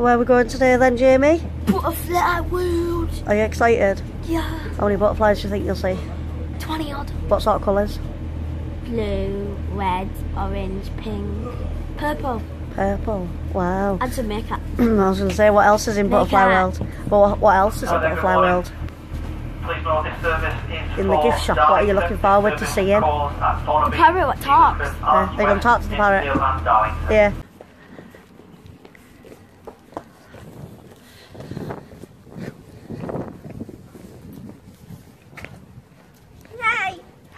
where we're going today then, Jamie? Butterfly World. Are you excited? Yeah. How many butterflies do you think you'll see? 20 odd. What sort of colours? Blue, red, orange, pink, purple. Purple. Wow. And some makeup. I was going to say, what else is in Butterfly World? Well, what- what else is in Oh, Butterfly go. World? Please note this service is In the gift shop, what are you looking forward to seeing? calls at Thornaby, The parrot what talks. Yeah, they're gonna talk to the parrot. Enfield and Darlington. Yeah.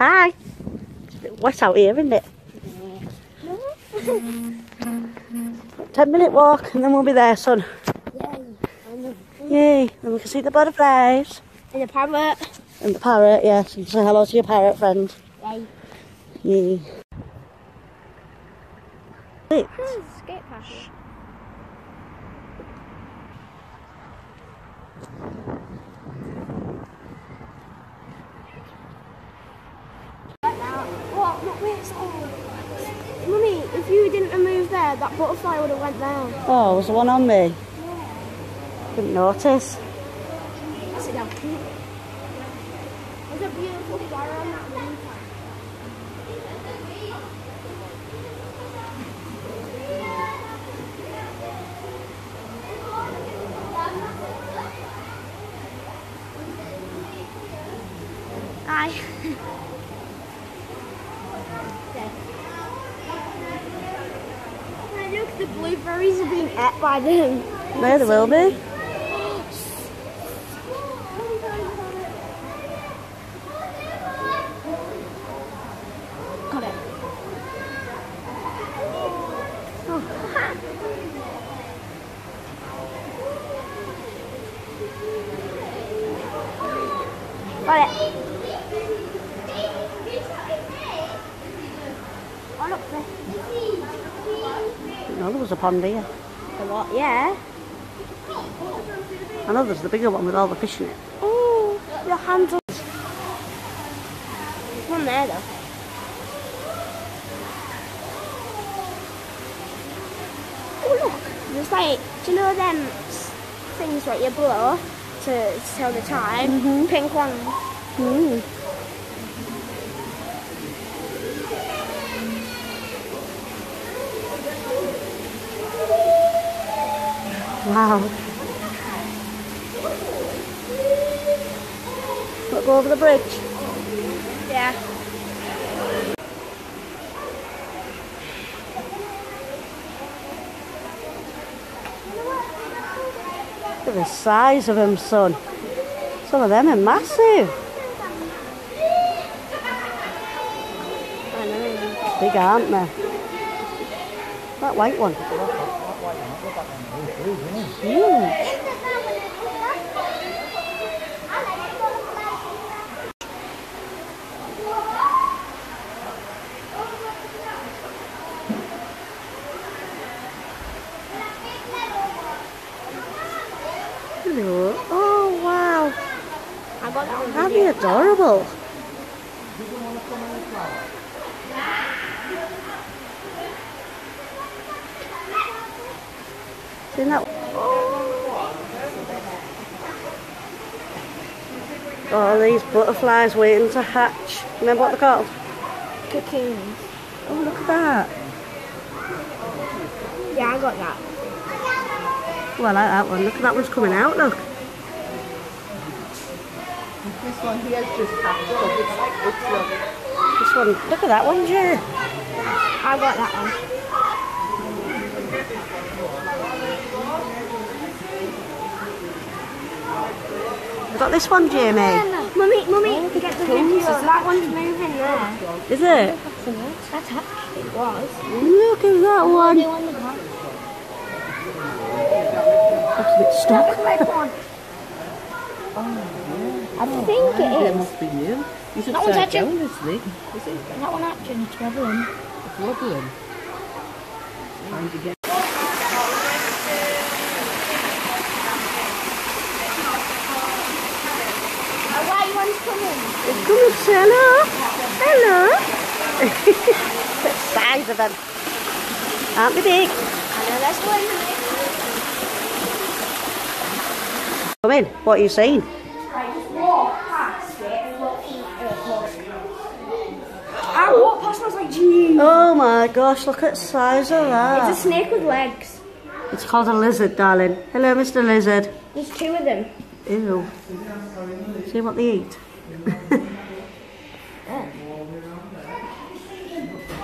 Hi. Hi. It's a bit wet out here, isn't it? Ten minute walk and then we'll be there, son. Yay. And we can see the butterflies. And the parrot. And the parrot, yes. And say hello to your parrot friend. Yay. Yay. Skate park. What? Not this. Oh. Mummy, if you didn't have moved there, that butterfly would have went there. Oh, was the one on me? Didn't notice. Sit down. There's a beautiful flower on that one. The blueberries are being ate by them. There they will be. Got it. Oh. Got it. Oh, look there. No, there was a pond here. The what? Yeah. I know there's the bigger one with all the fish in it. Oh, the handle. One there though. Oh look, there's like, do you know them things right you blow to, tell the time? Pink ones. Mm. Wow. Look go over the bridge. Yeah. Look at the size of them, son. Some of them are massive. Big, aren't they? That white one. Hello. Oh, wow. One. Aren't adorable? Seen that? Oh, these butterflies waiting to hatch. Remember what they're called? Cocoons. Oh, look at that. Yeah, I got that. Oh, I like that one. Look at that one's coming out, look. This one here's just hatched because it's, it's look, This one, look at that one, Jay. I got that one. You got this one, Jamie. Mummy, mummy, get the video. That one's moving there. Is it? That's actually it was. Look at that one. They won the car. That's a bit stuck. Oh, I think oh, it it is. must be new. He's That one's upside hatching. down, this thing. Is it? That one actually it's wobbling. It's wobbling. Trying to get A white one's coming. Come and hello. Hello. the size of them. Aren't they big? I know one. Come in. What are you saying? I just walked past it and looked at. I walked past and I was like, gee. Oh my gosh, look at the size of that. It's a snake with legs. It's called a lizard, darling. Hello, Mr. Lizard. There's two of them. Ew. See what they eat?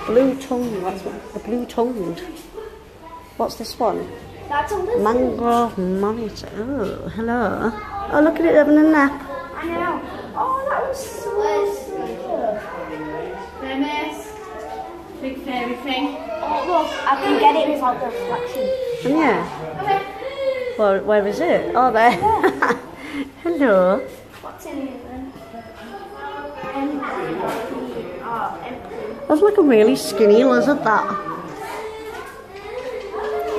blue tongue. What's the blue tongued? What's this one? That's a lizard. Mangrove monitor. Oh, hello. Oh, look at it having a nap. I know. Oh, that was so miss. Big fairy thing. Oh, look, I can get it without the reflection. Yeah. Well, where is it? Oh, there. hello. What's in here then? Oh. That's like a really skinny lizard, that.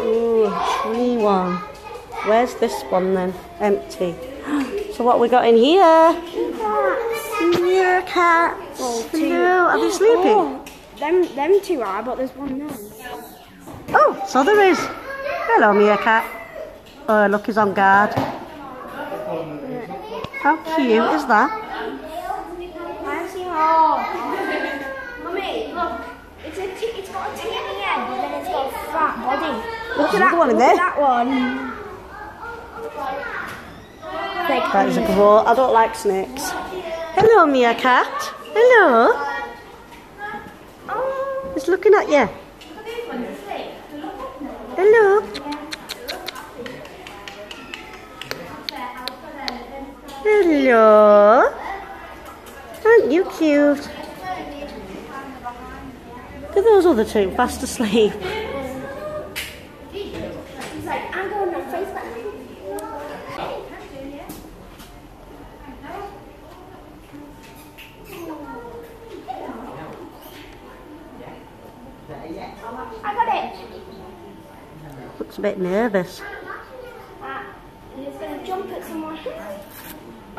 Ooh, tree one. Where's this one then? Empty. So what we got in here? Meerkats. Hello, oh, are we sleeping? Oh, them, them two are, but there's one there. Oh, so there is. Hello, meerkat. Oh, look, he's on guard. How cute is that? I see. Mummy, look. It's, a t- it's got a tiny head, but then it's got a fat body. Look, Look at that one in look. At that one. That is a grow. I don't like snakes. Hello, Mia Cat. Hello. oh, It's looking at you. Hello. Hello. Aren't you cute? Look at those other two fast asleep. he's like, I'm going on Facebook. I got it. Looks a bit nervous. Ah, it's going to jump at someone.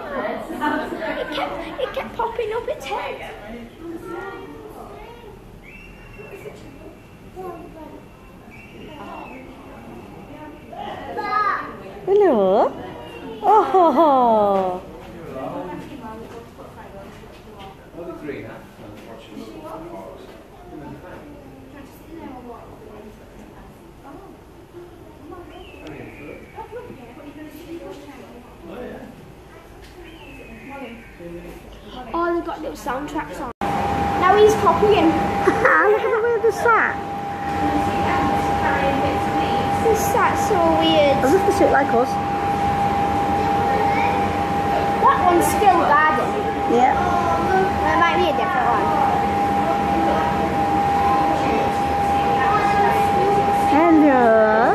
It kept, it kept popping up its head. Hello. Oh. Ho. Oh, they've got little soundtracks on. Now he's copying. Look at the way they sat. This that's so weird. As if they sit like us. That one's still garden. Yeah. That might be a different one. Hello.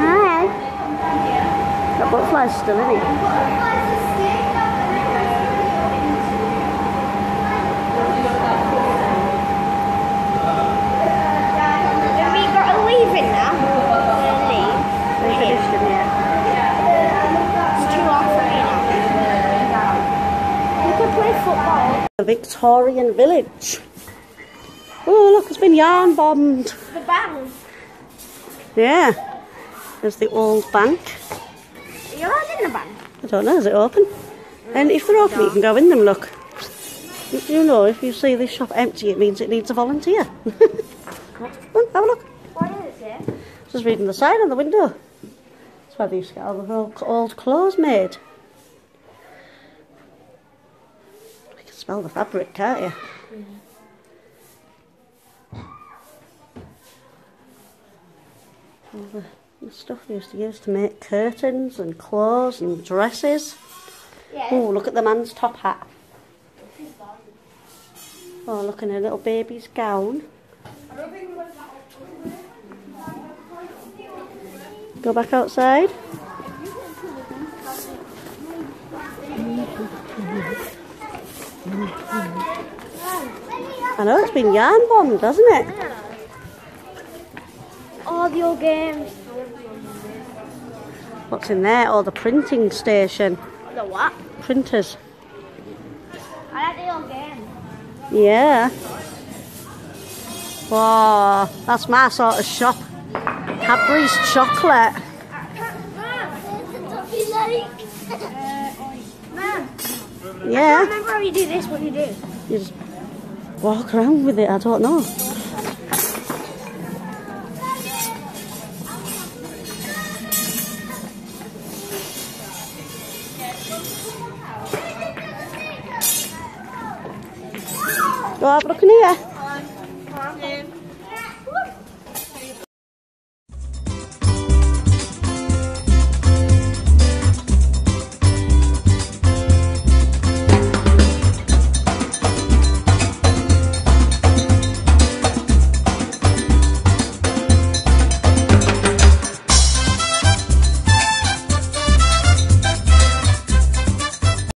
Hi. That butterfly's still in it. Have we got a leaving now? A leave. We're finished in here. It's too hot for me now. We could play Victorian village. Oh, look, it's been yarn bombed. The band. Yeah. There's the old bank. Are you allowed in the band? I don't know, is it open? And if they're open, you can go in them, look. You know, if you see this shop empty, it means it needs a volunteer. Come on, have a look. What is it? Just reading the sign on the window. That's why they used to get all the old clothes made. You can smell the fabric, can't you? Yeah. All the, the stuff they used to use to make curtains and clothes and dresses. Yeah. Oh, look at the man's top hat. Oh, look at a little baby's gown. Go back outside. I know it's been yarn bombed, hasn't it? Audio games. What's in there? Oh, the printing station. The what? Printers. I like the old game. Yeah. Wow, that's my sort of shop. Cadbury's chocolate. Yeah. remember how you do this? What do you do? You just walk around with it. I don't know. Go have a look in here.